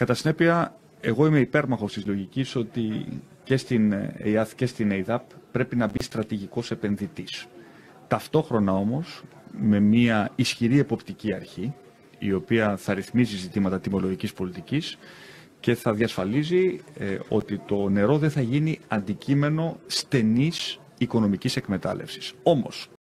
Κατά συνέπεια, εγώ είμαι υπέρμαχος της λογικής ότι και στην ε, ΕΙΑΘ και στην ΕΙΔΑΠ πρέπει να μπει στρατηγικός επενδυτής. Ταυτόχρονα όμως, με μια ισχυρή εποπτική αρχή, η οποία θα ρυθμίζει ζητήματα τιμολογικής πολιτικής και θα διασφαλίζει ε, ότι το νερό δεν θα γίνει αντικείμενο στενής οικονομικής εκμετάλλευσης. Όμως,